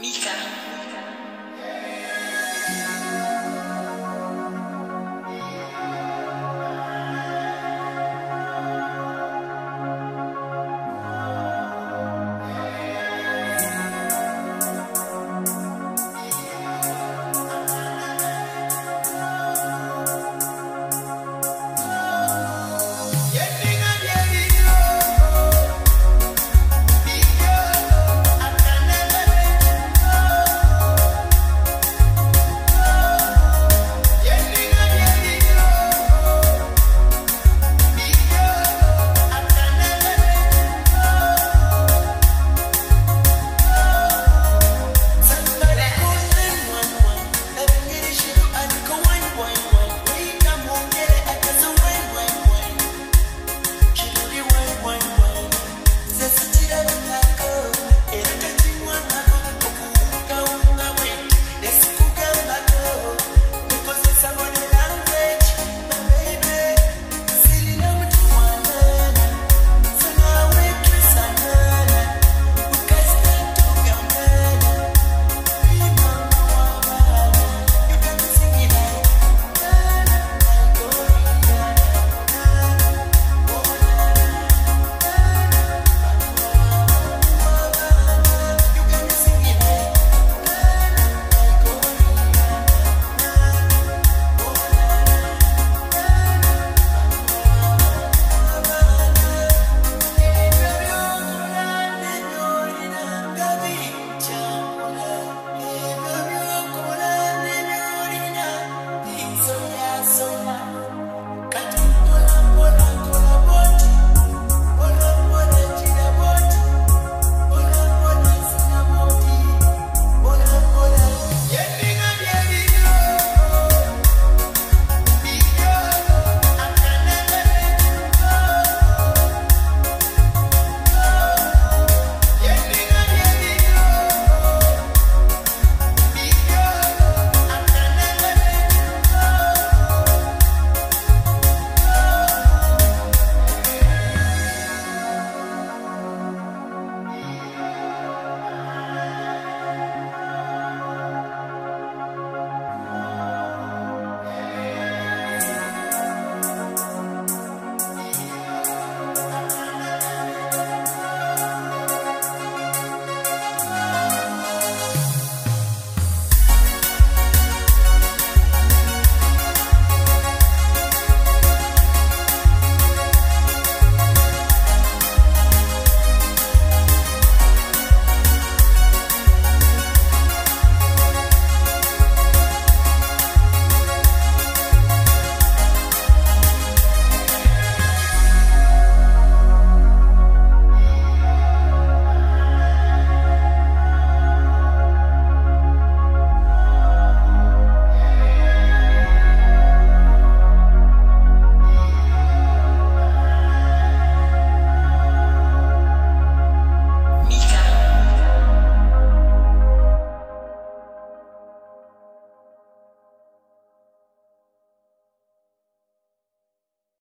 Mika.